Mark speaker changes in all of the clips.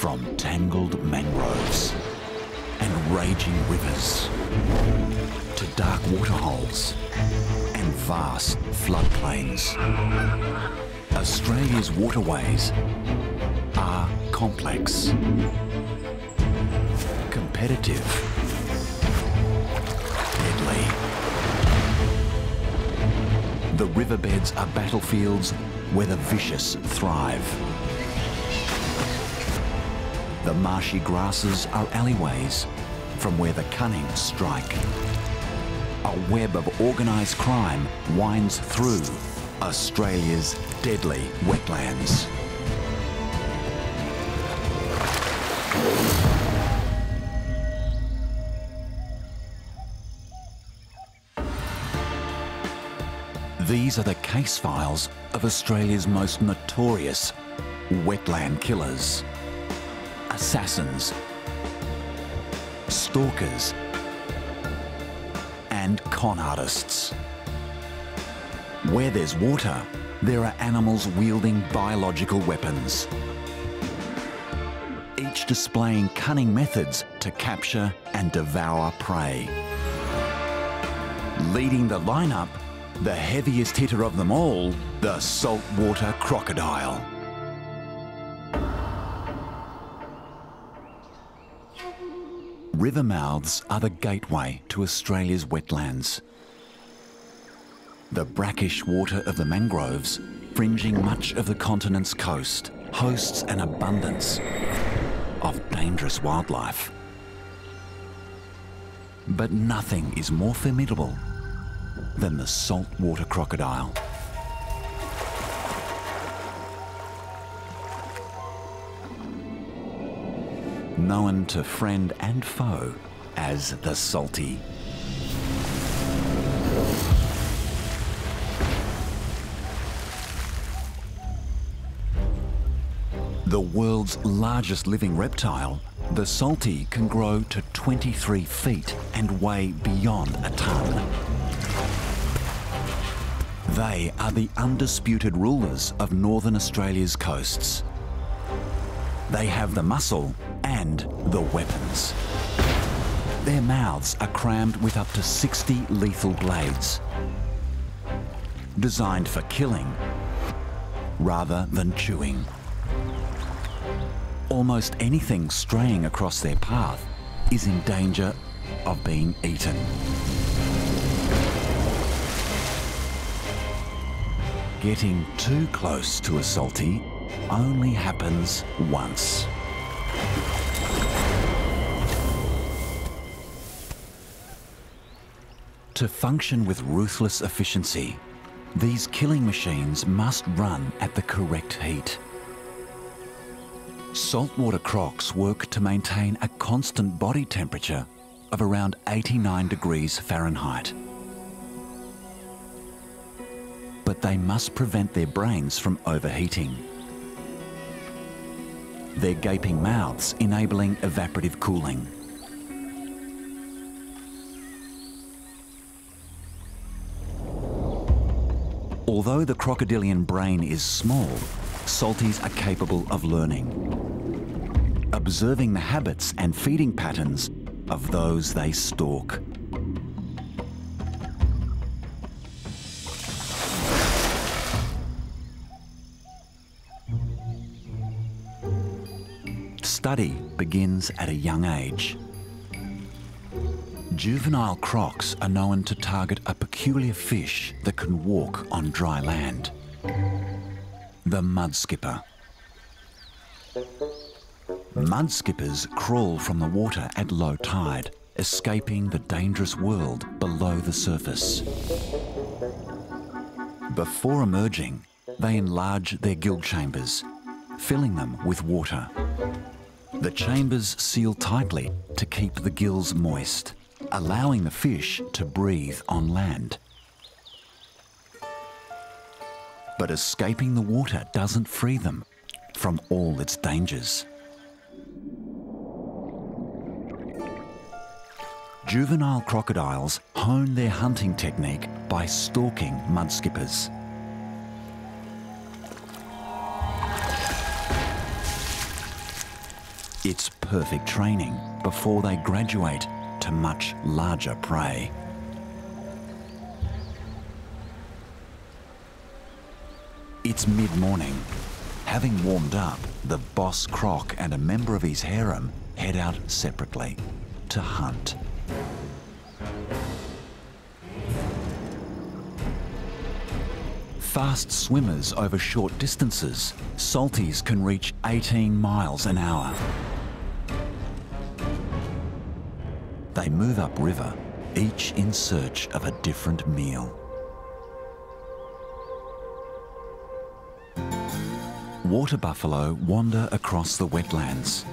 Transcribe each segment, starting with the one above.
Speaker 1: From tangled mangroves and raging rivers to dark waterholes and vast floodplains, Australia's waterways are complex, competitive, deadly. The riverbeds are battlefields where the vicious thrive. The marshy grasses are alleyways from where the cunning strike. A web of organised crime winds through Australia's deadly wetlands. These are the case files of Australia's most notorious wetland killers, assassins, stalkers, and con artists. Where there's water, there are animals wielding biological weapons, each displaying cunning methods to capture and devour prey. Leading the lineup, the heaviest hitter of them all, the saltwater crocodile. River mouths are the gateway to Australia's wetlands. The brackish water of the mangroves, fringing much of the continent's coast, hosts an abundance of dangerous wildlife. But nothing is more formidable than the saltwater crocodile. Known to friend and foe as the Salty. The world's largest living reptile, the salty can grow to 23 feet and weigh beyond a tonne. They are the undisputed rulers of northern Australia's coasts. They have the muscle and the weapons. Their mouths are crammed with up to 60 lethal blades, designed for killing rather than chewing. Almost anything straying across their path is in danger of being eaten. Getting too close to a salty only happens once. To function with ruthless efficiency, these killing machines must run at the correct heat. Saltwater crocs work to maintain a constant body temperature of around 89 degrees Fahrenheit. But they must prevent their brains from overheating. Their gaping mouths enabling evaporative cooling. Although the crocodilian brain is small, salties are capable of learning, observing the habits and feeding patterns of those they stalk. Study begins at a young age. Juvenile crocs are known to target a peculiar fish that can walk on dry land. The mud skipper. Mud skippers crawl from the water at low tide, escaping the dangerous world below the surface. Before emerging, they enlarge their gill chambers, filling them with water. The chambers seal tightly to keep the gills moist, allowing the fish to breathe on land. But escaping the water doesn't free them from all its dangers. Juvenile crocodiles hone their hunting technique by stalking mudskippers. It's perfect training before they graduate to much larger prey. It's mid-morning. Having warmed up, the boss croc and a member of his harem head out separately to hunt. Fast swimmers over short distances, salties can reach 18 miles an hour. They move upriver, each in search of a different meal. Water buffalo wander across the wetlands.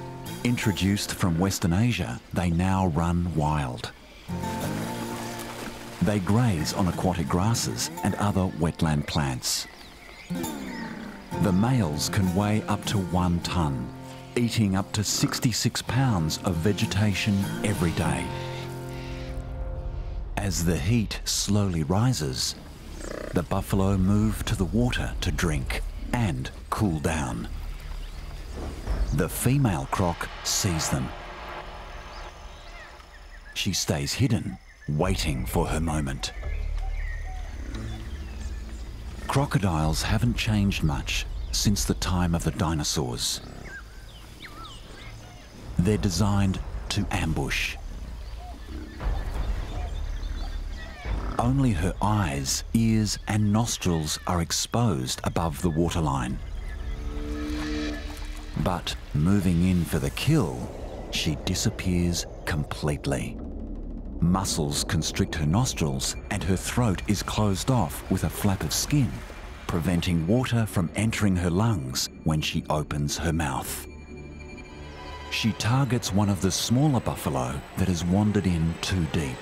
Speaker 1: Introduced from Western Asia, they now run wild. They graze on aquatic grasses and other wetland plants. The males can weigh up to one tonne, eating up to 66 pounds of vegetation every day. As the heat slowly rises, the buffalo move to the water to drink and cool down. The female croc sees them. She stays hidden, waiting for her moment. Crocodiles haven't changed much since the time of the dinosaurs. They're designed to ambush. Only her eyes, ears and nostrils are exposed above the waterline. But moving in for the kill, she disappears completely. Muscles constrict her nostrils and her throat is closed off with a flap of skin, preventing water from entering her lungs when she opens her mouth. She targets one of the smaller buffalo that has wandered in too deep.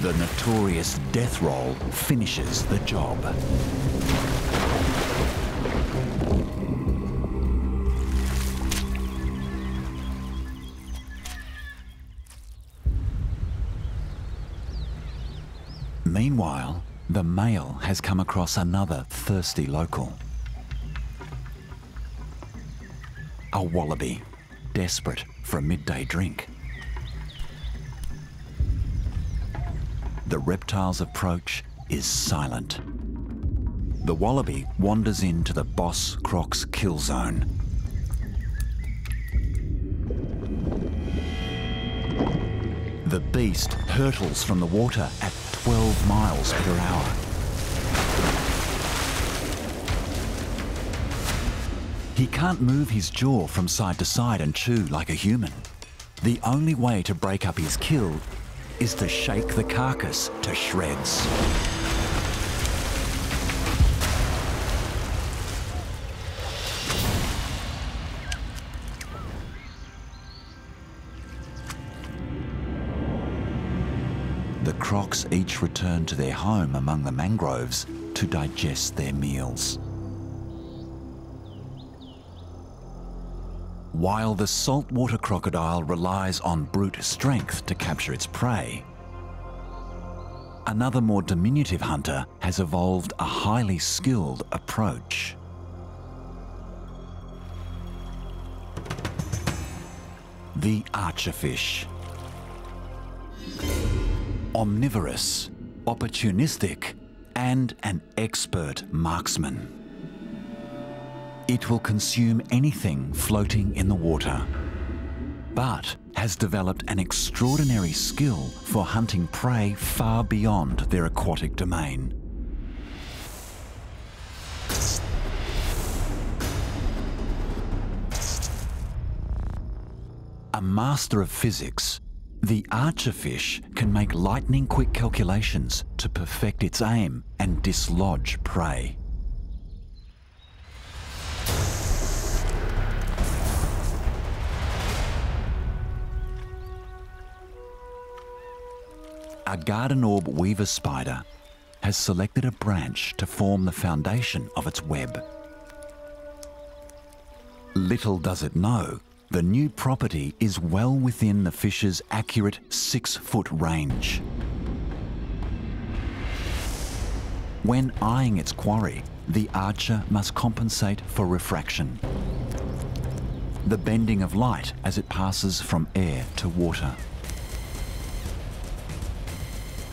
Speaker 1: The notorious death roll finishes the job. Meanwhile, the male has come across another thirsty local. A wallaby, desperate for a midday drink. The reptile's approach is silent. The wallaby wanders into the boss croc's kill zone. The beast hurtles from the water at 12 miles per hour. He can't move his jaw from side to side and chew like a human. The only way to break up his kill is to shake the carcass to shreds. Each return to their home among the mangroves to digest their meals. While the saltwater crocodile relies on brute strength to capture its prey, another more diminutive hunter has evolved a highly skilled approach. The archerfish. Omnivorous, opportunistic, and an expert marksman. It will consume anything floating in the water, but has developed an extraordinary skill for hunting prey far beyond their aquatic domain. A master of physics, the archerfish can make lightning quick calculations to perfect its aim and dislodge prey. A garden orb weaver spider has selected a branch to form the foundation of its web. Little does it know, the new property is well within the fish's accurate six foot range. When eyeing its quarry, the archer must compensate for refraction, the bending of light as it passes from air to water.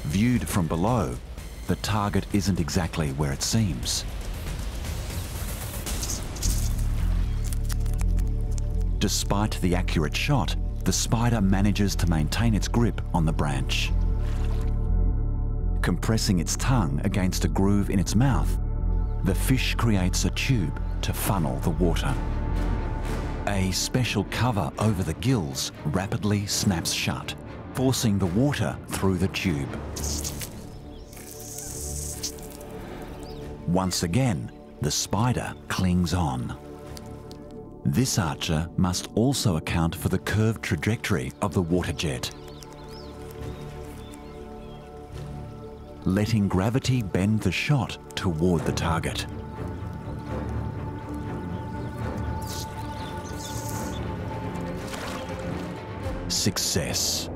Speaker 1: Viewed from below, the target isn't exactly where it seems. Despite the accurate shot, the spider manages to maintain its grip on the branch. Compressing its tongue against a groove in its mouth, the fish creates a tube to funnel the water. A special cover over the gills rapidly snaps shut, forcing the water through the tube. Once again, the spider clings on. This archer must also account for the curved trajectory of the water jet. Letting gravity bend the shot toward the target. Success.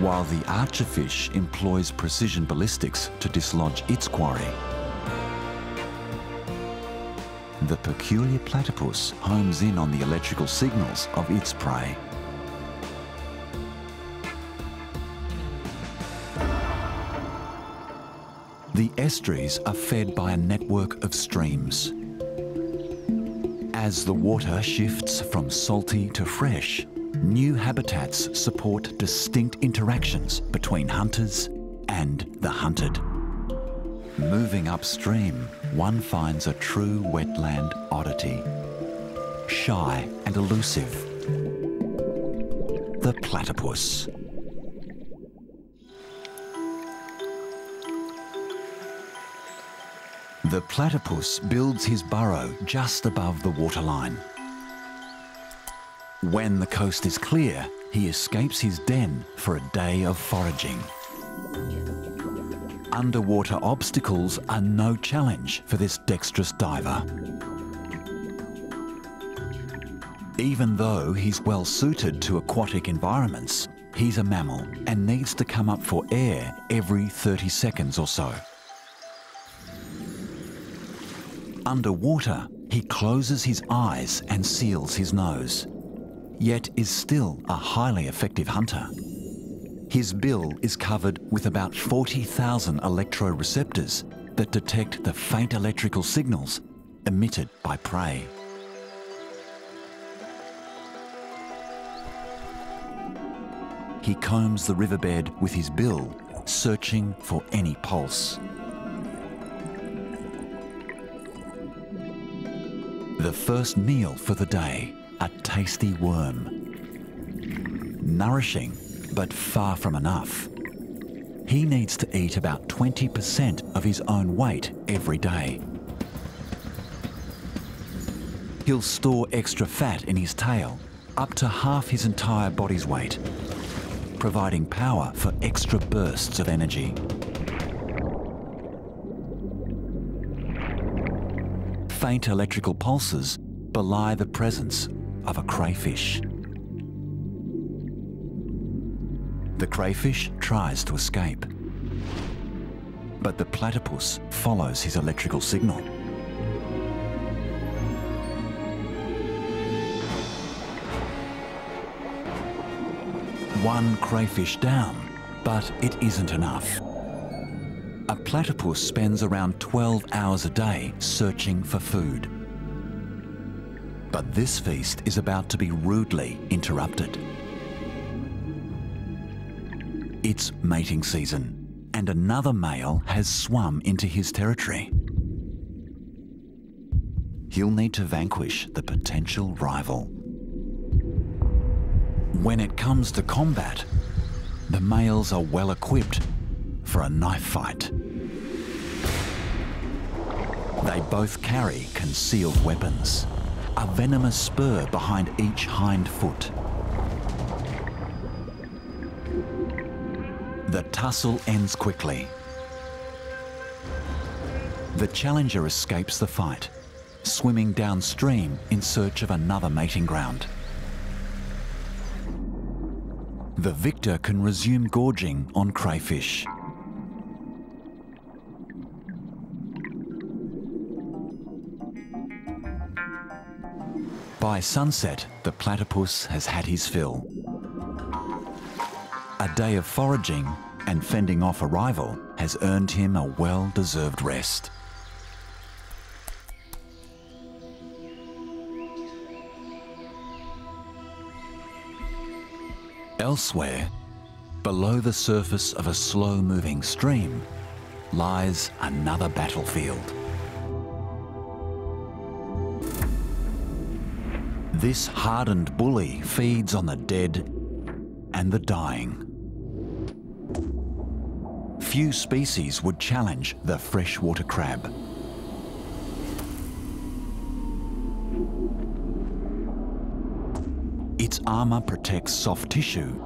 Speaker 1: While the archerfish employs precision ballistics to dislodge its quarry. The peculiar platypus homes in on the electrical signals of its prey. The estuaries are fed by a network of streams. As the water shifts from salty to fresh, New habitats support distinct interactions between hunters and the hunted. Moving upstream, one finds a true wetland oddity. Shy and elusive. The platypus. The platypus builds his burrow just above the waterline. When the coast is clear, he escapes his den for a day of foraging. Underwater obstacles are no challenge for this dexterous diver. Even though he's well suited to aquatic environments, he's a mammal and needs to come up for air every 30 seconds or so. Underwater, he closes his eyes and seals his nose yet is still a highly effective hunter. His bill is covered with about 40,000 electroreceptors that detect the faint electrical signals emitted by prey. He combs the riverbed with his bill, searching for any pulse. The first meal for the day a tasty worm. Nourishing, but far from enough. He needs to eat about 20% of his own weight every day. He'll store extra fat in his tail, up to half his entire body's weight, providing power for extra bursts of energy. Faint electrical pulses belie the presence of a crayfish. The crayfish tries to escape, but the platypus follows his electrical signal. One crayfish down, but it isn't enough. A platypus spends around 12 hours a day searching for food. But this feast is about to be rudely interrupted. It's mating season, and another male has swum into his territory. He'll need to vanquish the potential rival. When it comes to combat, the males are well equipped for a knife fight. They both carry concealed weapons a venomous spur behind each hind foot. The tussle ends quickly. The challenger escapes the fight, swimming downstream in search of another mating ground. The victor can resume gorging on crayfish. By sunset, the platypus has had his fill. A day of foraging and fending off a rival has earned him a well-deserved rest. Elsewhere, below the surface of a slow-moving stream, lies another battlefield. This hardened bully feeds on the dead and the dying. Few species would challenge the freshwater crab. Its armour protects soft tissue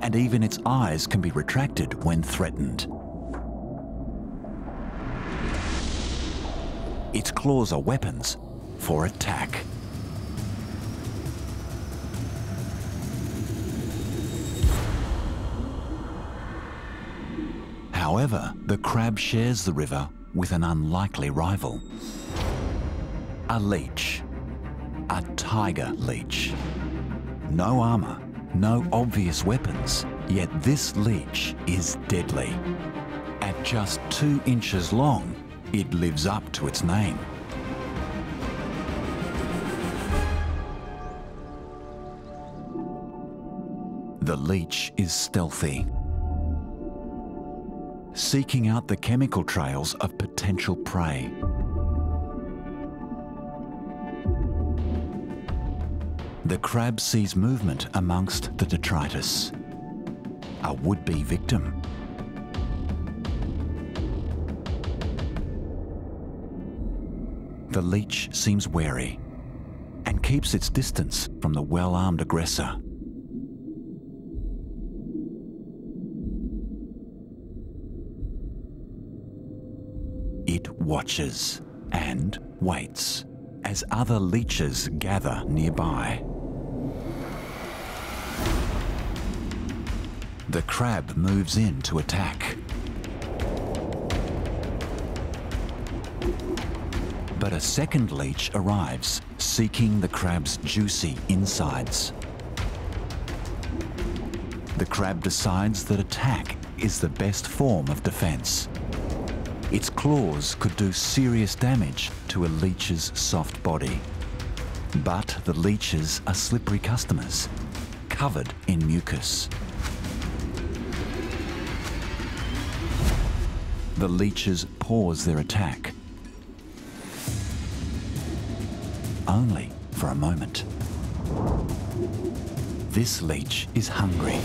Speaker 1: and even its eyes can be retracted when threatened. Its claws are weapons for attack. However, the crab shares the river with an unlikely rival. A leech. A tiger leech. No armour, no obvious weapons, yet this leech is deadly. At just two inches long, it lives up to its name. The leech is stealthy, seeking out the chemical trails of potential prey. The crab sees movement amongst the detritus. A would-be victim. The leech seems wary and keeps its distance from the well-armed aggressor. It watches and waits as other leeches gather nearby. The crab moves in to attack. But a second leech arrives, seeking the crab's juicy insides. The crab decides that attack is the best form of defense. Its claws could do serious damage to a leech's soft body. But the leeches are slippery customers, covered in mucus. The leeches pause their attack. Only for a moment. This leech is hungry.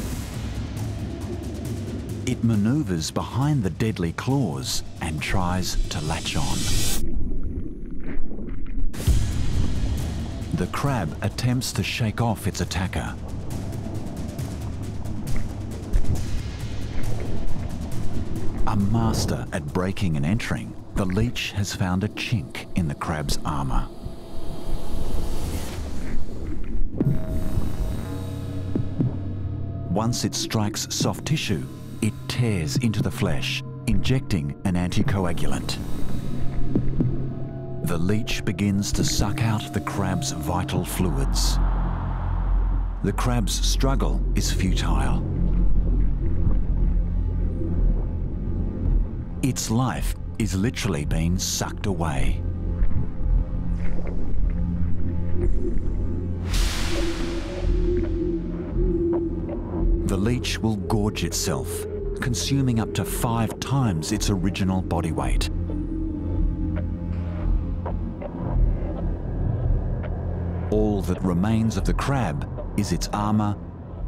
Speaker 1: It maneuvers behind the deadly claws and tries to latch on. The crab attempts to shake off its attacker. A master at breaking and entering, the leech has found a chink in the crab's armour. Once it strikes soft tissue, it tears into the flesh, injecting an anticoagulant. The leech begins to suck out the crab's vital fluids. The crab's struggle is futile. Its life is literally being sucked away. The leech will gorge itself, consuming up to five times its original body weight. All that remains of the crab is its armour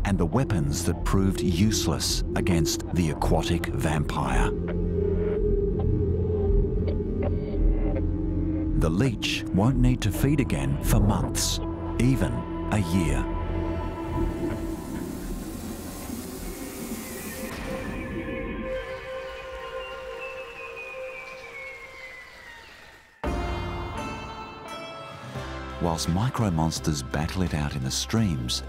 Speaker 1: and the weapons that proved useless against the aquatic vampire. The leech won't need to feed again for months, even a year. Whilst micro monsters battle it out in the streams,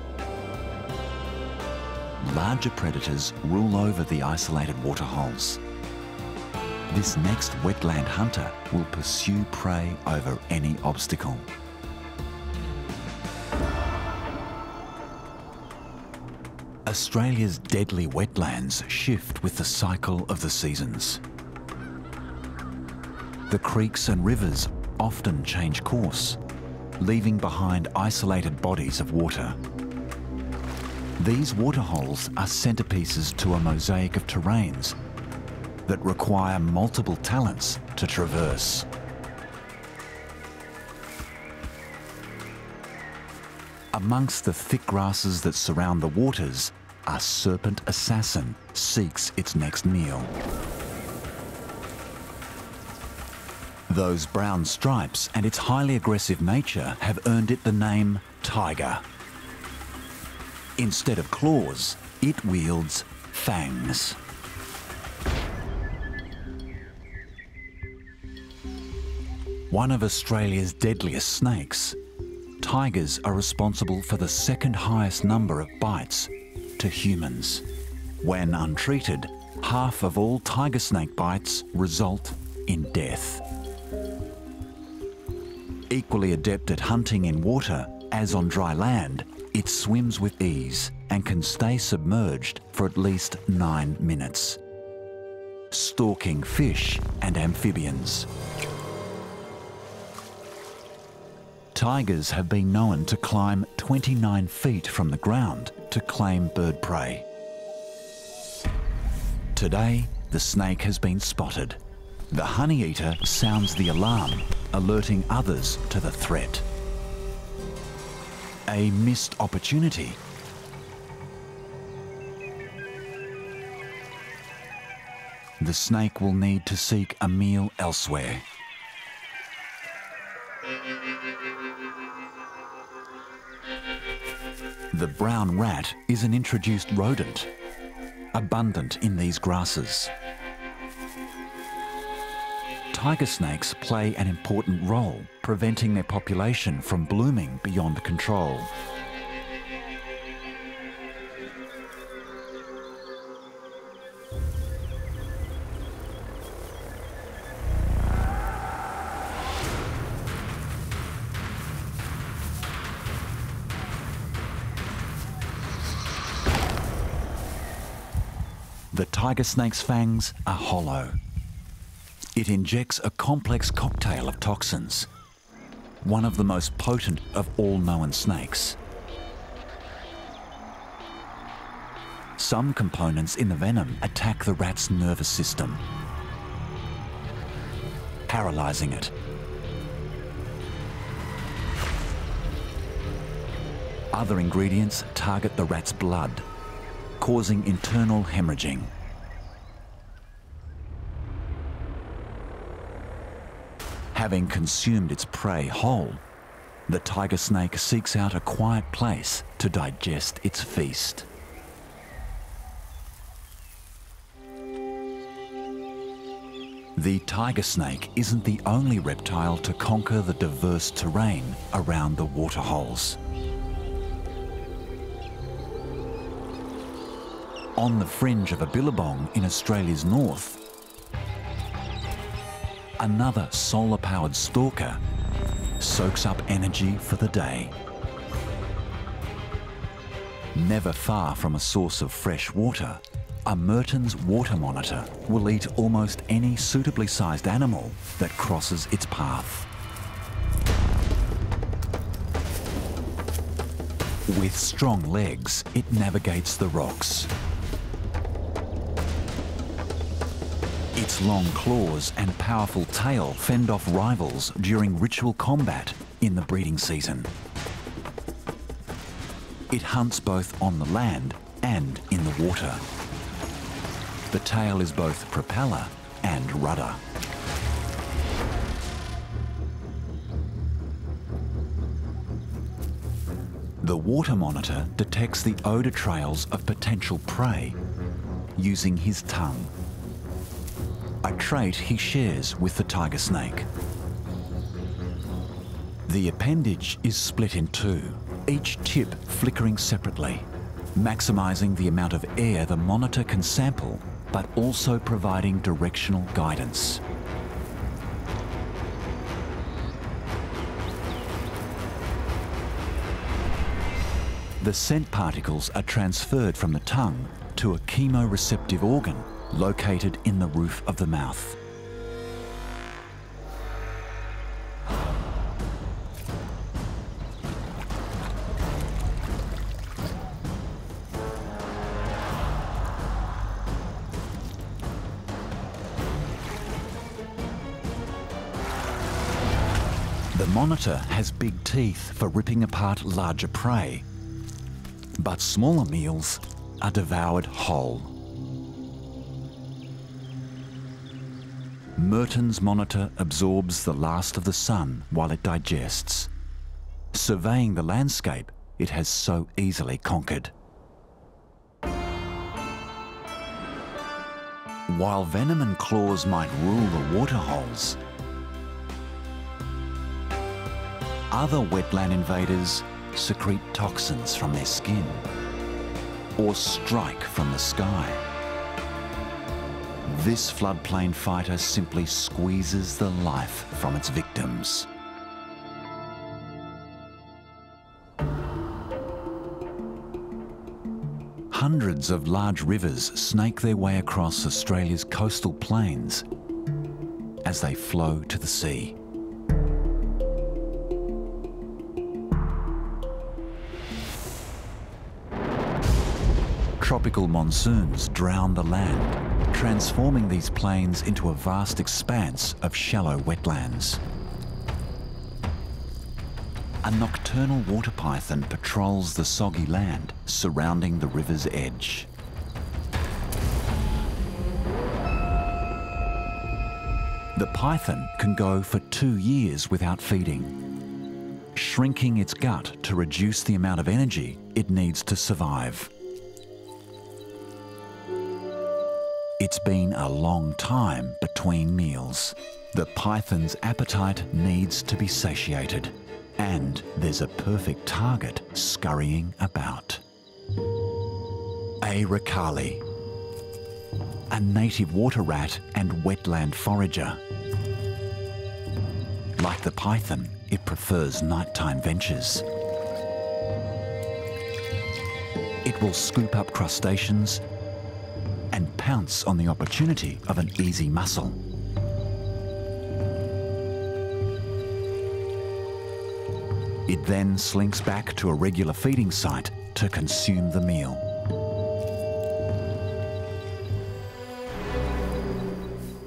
Speaker 1: larger predators rule over the isolated waterholes. This next wetland hunter will pursue prey over any obstacle. Australia's deadly wetlands shift with the cycle of the seasons. The creeks and rivers often change course, leaving behind isolated bodies of water. These waterholes are centerpieces to a mosaic of terrains that require multiple talents to traverse. Amongst the thick grasses that surround the waters, a serpent assassin seeks its next meal. Those brown stripes and its highly aggressive nature have earned it the name tiger. Instead of claws, it wields fangs. One of Australia's deadliest snakes, tigers are responsible for the second highest number of bites to humans. When untreated, half of all tiger snake bites result in death. Equally adept at hunting in water as on dry land, it swims with ease and can stay submerged for at least nine minutes. Stalking fish and amphibians. Tigers have been known to climb 29 feet from the ground to claim bird prey. Today, the snake has been spotted. The honeyeater sounds the alarm, alerting others to the threat. A missed opportunity. The snake will need to seek a meal elsewhere. The brown rat is an introduced rodent, abundant in these grasses. Tiger snakes play an important role, preventing their population from blooming beyond control. The tiger snake's fangs are hollow. It injects a complex cocktail of toxins, one of the most potent of all known snakes. Some components in the venom attack the rat's nervous system, paralysing it. Other ingredients target the rat's blood, causing internal hemorrhaging. Having consumed its prey whole, the tiger snake seeks out a quiet place to digest its feast. The tiger snake isn't the only reptile to conquer the diverse terrain around the waterholes. on the fringe of a billabong in Australia's north. Another solar-powered stalker soaks up energy for the day. Never far from a source of fresh water, a Mertens water monitor will eat almost any suitably sized animal that crosses its path. With strong legs, it navigates the rocks, Its long claws and powerful tail fend off rivals during ritual combat in the breeding season. It hunts both on the land and in the water. The tail is both propeller and rudder. The water monitor detects the odour trails of potential prey using his tongue a trait he shares with the tiger snake. The appendage is split in two, each tip flickering separately. maximising the amount of air the monitor can sample, but also providing directional guidance. The scent particles are transferred from the tongue to a chemoreceptive organ located in the roof of the mouth. The monitor has big teeth for ripping apart larger prey, but smaller meals are devoured whole. Mertens' monitor absorbs the last of the sun while it digests, surveying the landscape it has so easily conquered. While venom and claws might rule the waterholes, other wetland invaders secrete toxins from their skin or strike from the sky. This floodplain fighter simply squeezes the life from its victims. Hundreds of large rivers snake their way across Australia's coastal plains as they flow to the sea. tropical monsoons drown the land, transforming these plains into a vast expanse of shallow wetlands. A nocturnal water python patrols the soggy land surrounding the river's edge. The python can go for two years without feeding, shrinking its gut to reduce the amount of energy it needs to survive. It's been a long time between meals. The python's appetite needs to be satiated. And there's a perfect target scurrying about. A Rakali, a native water rat and wetland forager. Like the python, it prefers nighttime ventures. It will scoop up crustaceans and pounce on the opportunity of an easy mussel. It then slinks back to a regular feeding site to consume the meal.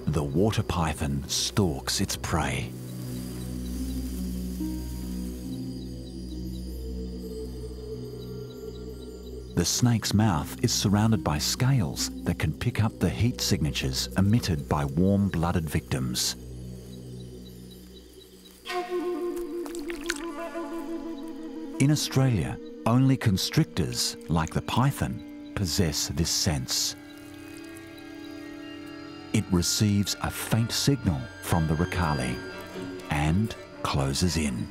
Speaker 1: The water python stalks its prey. The snake's mouth is surrounded by scales that can pick up the heat signatures emitted by warm-blooded victims. In Australia, only constrictors, like the python, possess this sense. It receives a faint signal from the Rakali and closes in.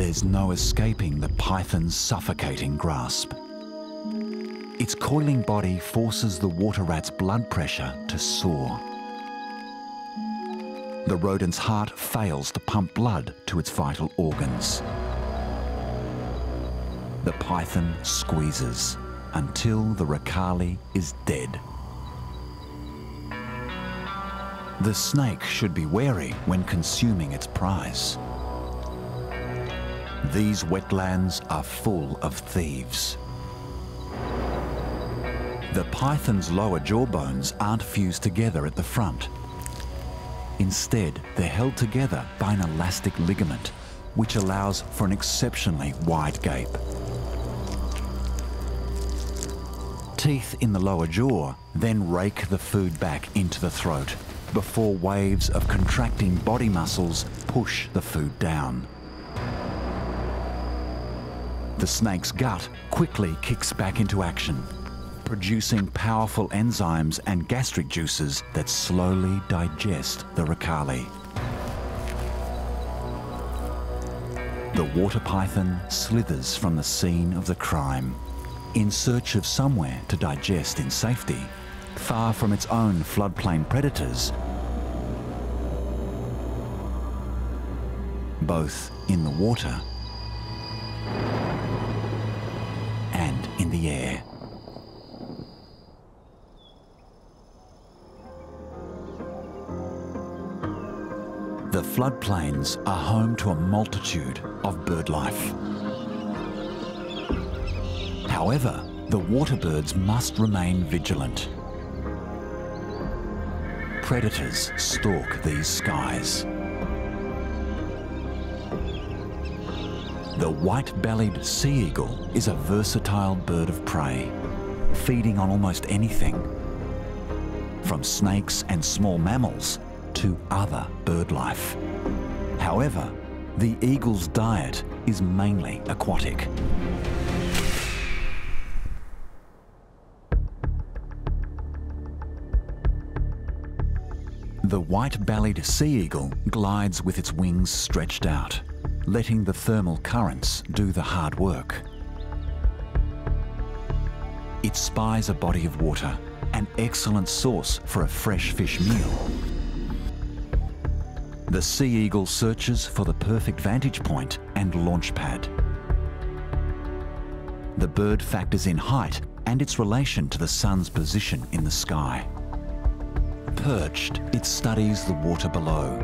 Speaker 1: There's no escaping the python's suffocating grasp. Its coiling body forces the water rat's blood pressure to soar. The rodent's heart fails to pump blood to its vital organs. The python squeezes until the Rakali is dead. The snake should be wary when consuming its prize. These wetlands are full of thieves. The python's lower jaw bones aren't fused together at the front. Instead, they're held together by an elastic ligament, which allows for an exceptionally wide gape. Teeth in the lower jaw then rake the food back into the throat before waves of contracting body muscles push the food down. The snake's gut quickly kicks back into action, producing powerful enzymes and gastric juices that slowly digest the Rakali. The water python slithers from the scene of the crime in search of somewhere to digest in safety, far from its own floodplain predators, both in the water floodplains are home to a multitude of bird life. However, the water birds must remain vigilant. Predators stalk these skies. The white-bellied sea eagle is a versatile bird of prey, feeding on almost anything, from snakes and small mammals to other bird life. However, the eagle's diet is mainly aquatic. The white-bellied sea eagle glides with its wings stretched out, letting the thermal currents do the hard work. It spies a body of water, an excellent source for a fresh fish meal. The sea eagle searches for the perfect vantage point and launch pad. The bird factors in height and its relation to the sun's position in the sky. Perched, it studies the water below.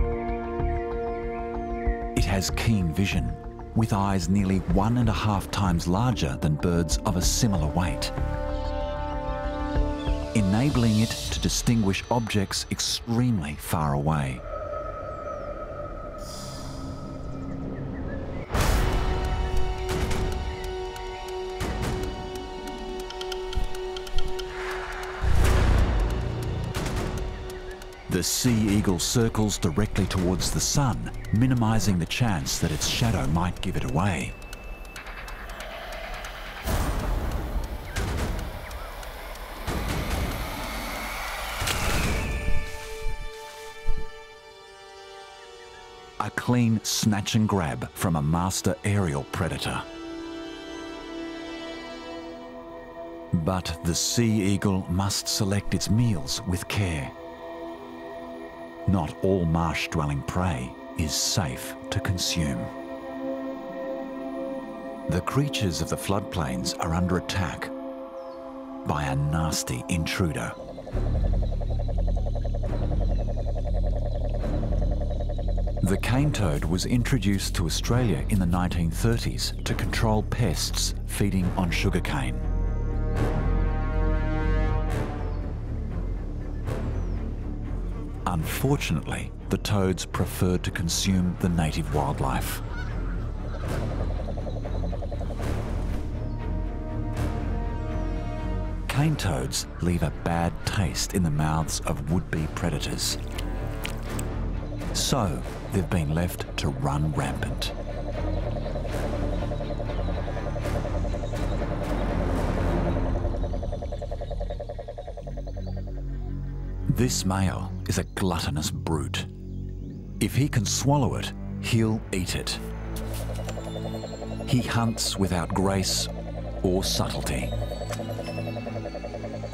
Speaker 1: It has keen vision, with eyes nearly one and a half times larger than birds of a similar weight, enabling it to distinguish objects extremely far away. The sea eagle circles directly towards the sun, minimizing the chance that its shadow might give it away. A clean snatch and grab from a master aerial predator. But the sea eagle must select its meals with care. Not all marsh-dwelling prey is safe to consume. The creatures of the floodplains are under attack by a nasty intruder. The cane toad was introduced to Australia in the 1930s to control pests feeding on sugarcane. Unfortunately, the toads prefer to consume the native wildlife. Cane toads leave a bad taste in the mouths of would-be predators. So, they've been left to run rampant. This male is a gluttonous brute. If he can swallow it, he'll eat it. He hunts without grace or subtlety.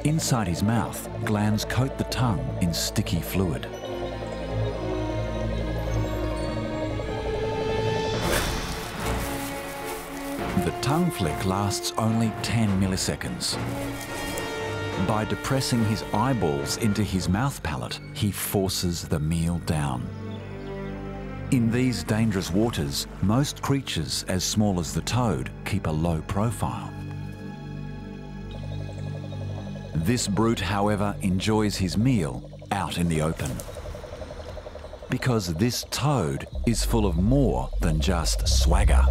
Speaker 1: Inside his mouth, glands coat the tongue in sticky fluid. The tongue flick lasts only 10 milliseconds. By depressing his eyeballs into his mouth palate, he forces the meal down. In these dangerous waters, most creatures as small as the toad keep a low profile. This brute, however, enjoys his meal out in the open. Because this toad is full of more than just swagger.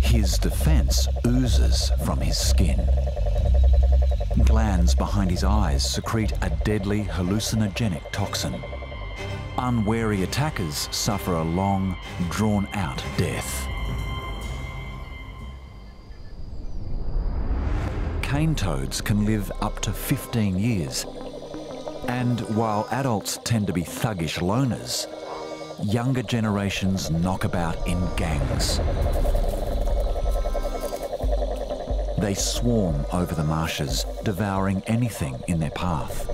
Speaker 1: His defense oozes from his skin. Glands behind his eyes secrete a deadly hallucinogenic toxin. Unwary attackers suffer a long, drawn-out death. cane toads can live up to 15 years. And while adults tend to be thuggish loners, younger generations knock about in gangs. They swarm over the marshes, devouring anything in their path.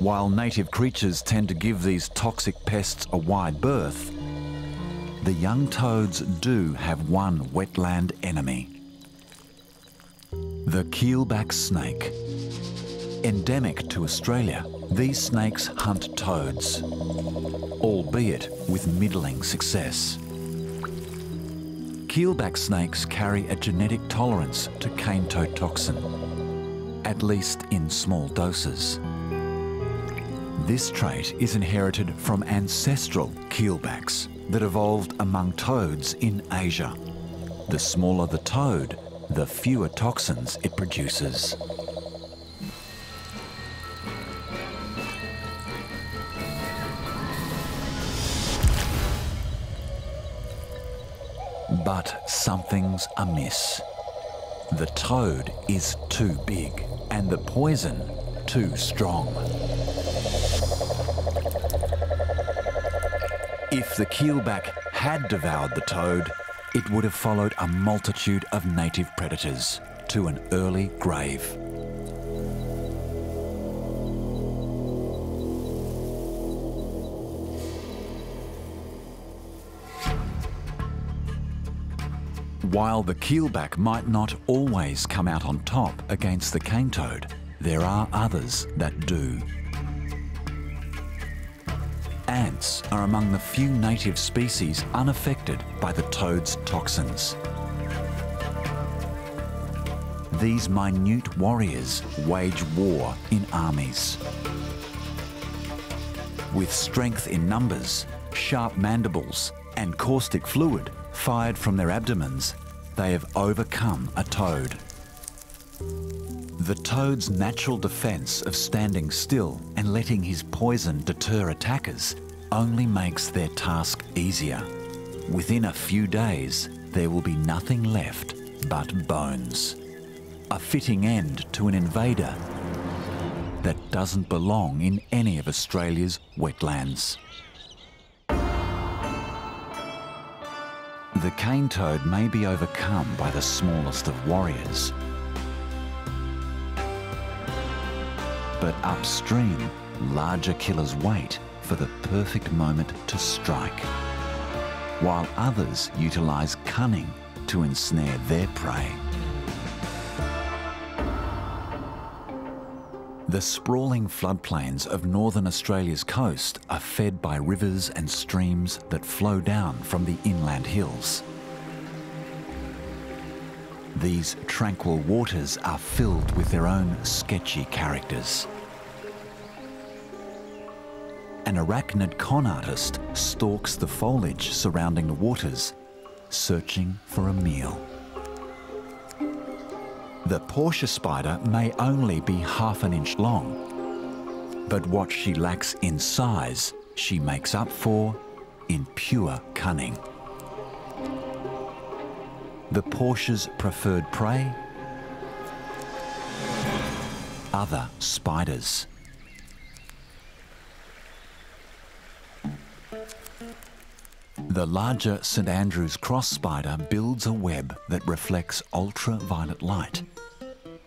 Speaker 1: While native creatures tend to give these toxic pests a wide berth, the young toads do have one wetland enemy. The keelback snake. Endemic to Australia, these snakes hunt toads, albeit with middling success. Keelback snakes carry a genetic tolerance to cane toad toxin, at least in small doses. This trait is inherited from ancestral keelbacks that evolved among toads in Asia. The smaller the toad, the fewer toxins it produces. But something's amiss. The toad is too big and the poison too strong. If the keelback had devoured the toad, it would have followed a multitude of native predators to an early grave. While the keelback might not always come out on top against the cane toad, there are others that do. Ants are among the few native species unaffected by the toad's toxins. These minute warriors wage war in armies. With strength in numbers, sharp mandibles and caustic fluid fired from their abdomens, they have overcome a toad. The toad's natural defence of standing still and letting his poison deter attackers only makes their task easier. Within a few days, there will be nothing left but bones. A fitting end to an invader that doesn't belong in any of Australia's wetlands. The cane toad may be overcome by the smallest of warriors. But upstream, larger killers wait for the perfect moment to strike, while others utilise cunning to ensnare their prey. The sprawling floodplains of northern Australia's coast are fed by rivers and streams that flow down from the inland hills. These tranquil waters are filled with their own sketchy characters. An arachnid con artist stalks the foliage surrounding the waters, searching for a meal. The Portia spider may only be half an inch long, but what she lacks in size, she makes up for in pure cunning. The Portia's preferred prey? Other spiders. The larger St Andrew's cross spider builds a web that reflects ultraviolet light,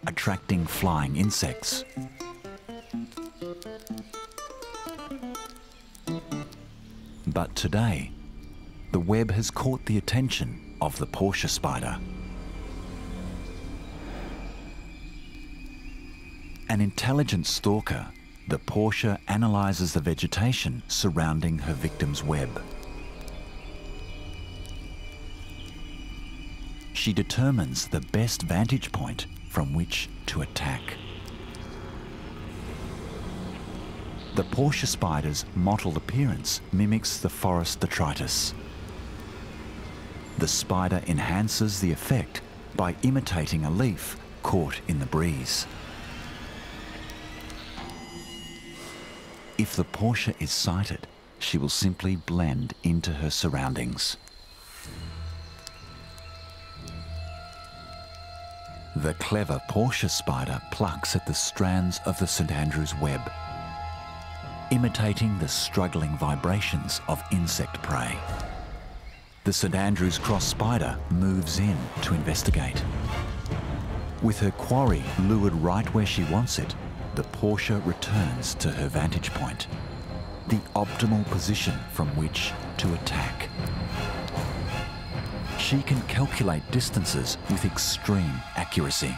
Speaker 1: attracting flying insects. But today, the web has caught the attention of the Portia spider. An intelligent stalker, the Portia analyses the vegetation surrounding her victim's web. She determines the best vantage point from which to attack. The Portia spider's mottled appearance mimics the forest detritus. The spider enhances the effect by imitating a leaf caught in the breeze. If the Portia is sighted, she will simply blend into her surroundings. The clever Portia spider plucks at the strands of the St Andrew's web, imitating the struggling vibrations of insect prey. The St Andrew's cross spider moves in to investigate. With her quarry lured right where she wants it, the Portia returns to her vantage point, the optimal position from which to attack. She can calculate distances with extreme accuracy.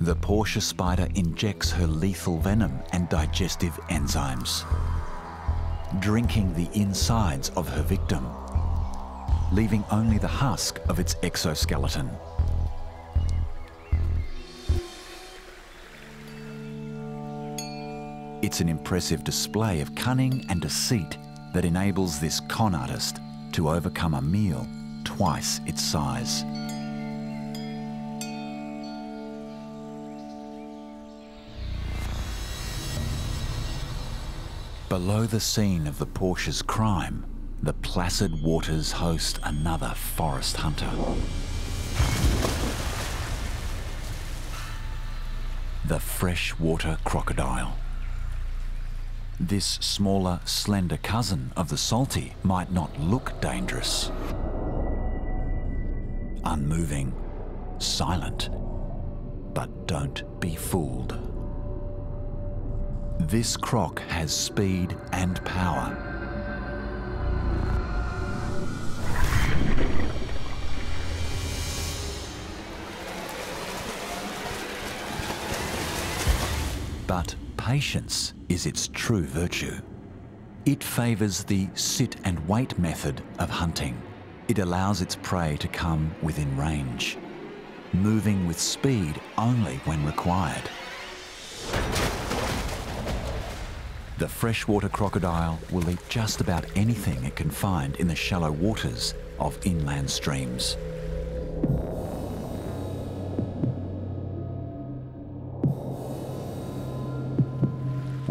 Speaker 1: The Portia spider injects her lethal venom and digestive enzymes, drinking the insides of her victim, leaving only the husk of its exoskeleton. It's an impressive display of cunning and deceit that enables this con artist to overcome a meal twice its size. Below the scene of the Portia's crime, the placid waters host another forest hunter. The freshwater crocodile. This smaller, slender cousin of the salty might not look dangerous. Unmoving, silent, but don't be fooled. This croc has speed and power. But patience is its true virtue. It favours the sit and wait method of hunting. It allows its prey to come within range, moving with speed only when required. The freshwater crocodile will eat just about anything it can find in the shallow waters of inland streams.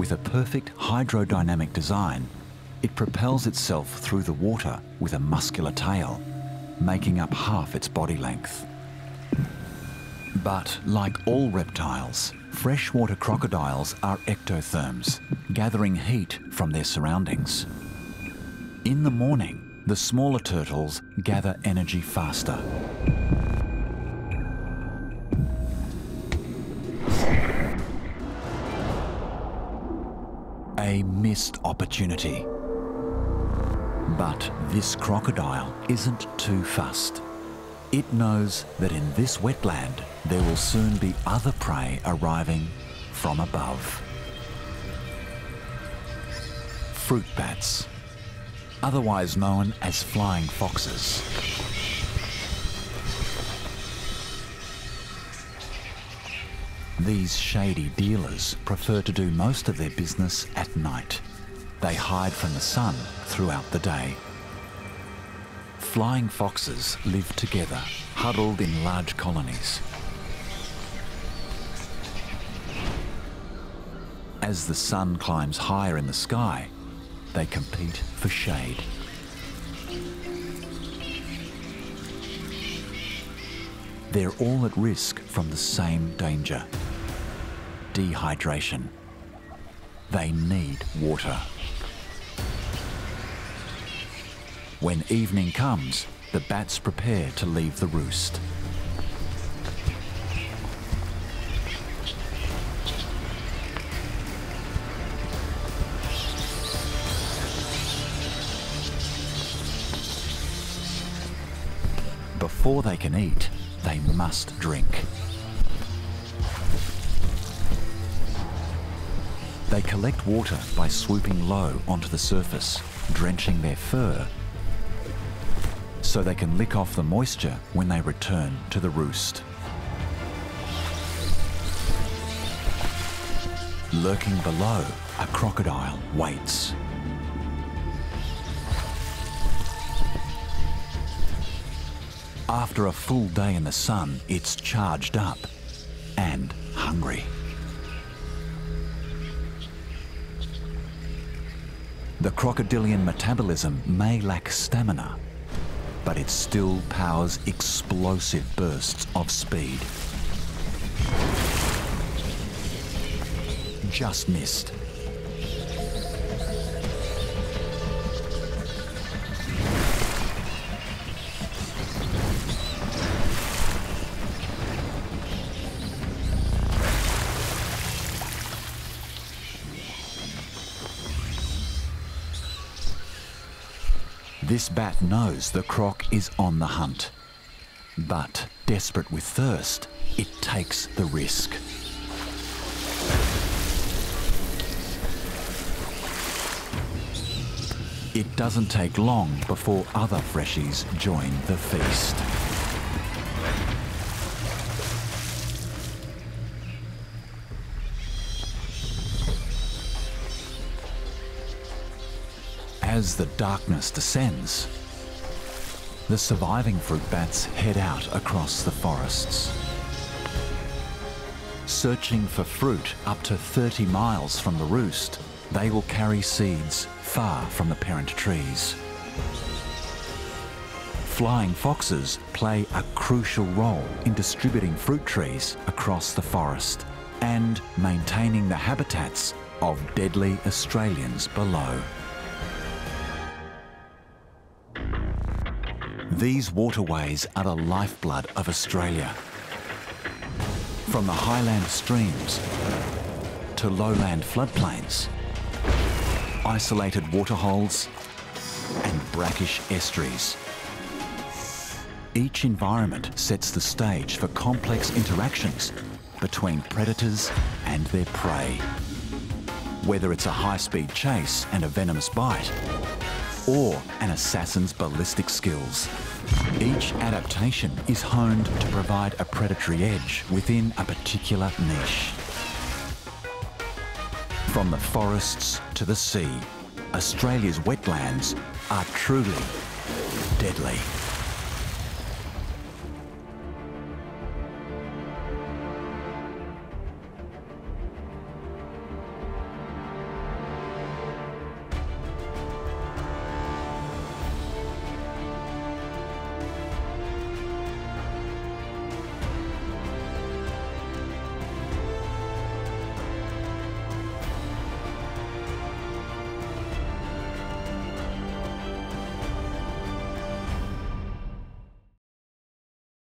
Speaker 1: With a perfect hydrodynamic design, it propels itself through the water with a muscular tail, making up half its body length. But like all reptiles, freshwater crocodiles are ectotherms, gathering heat from their surroundings. In the morning, the smaller turtles gather energy faster. A missed opportunity. But this crocodile isn't too fussed. It knows that in this wetland there will soon be other prey arriving from above. Fruit bats, otherwise known as flying foxes. These shady dealers prefer to do most of their business at night. They hide from the sun throughout the day. Flying foxes live together, huddled in large colonies. As the sun climbs higher in the sky, they compete for shade. They're all at risk from the same danger dehydration. They need water. When evening comes, the bats prepare to leave the roost. Before they can eat, they must drink. They collect water by swooping low onto the surface, drenching their fur, so they can lick off the moisture when they return to the roost. Lurking below, a crocodile waits. After a full day in the sun, it's charged up. and hungry. The crocodilian metabolism may lack stamina, but it still powers explosive bursts of speed. Just missed. This bat knows the croc is on the hunt. But, desperate with thirst, it takes the risk. It doesn't take long before other freshies join the feast. As the darkness descends, the surviving fruit bats head out across the forests. Searching for fruit up to 30 miles from the roost, they will carry seeds far from the parent trees. Flying foxes play a crucial role in distributing fruit trees across the forest and maintaining the habitats of deadly Australians below. These waterways are the lifeblood of Australia. From the highland streams to lowland floodplains, isolated waterholes and brackish estuaries. Each environment sets the stage for complex interactions between predators and their prey. Whether it's a high-speed chase and a venomous bite, or an assassin's ballistic skills. Each adaptation is honed to provide a predatory edge within a particular niche. From the forests to the sea, Australia's wetlands are truly deadly.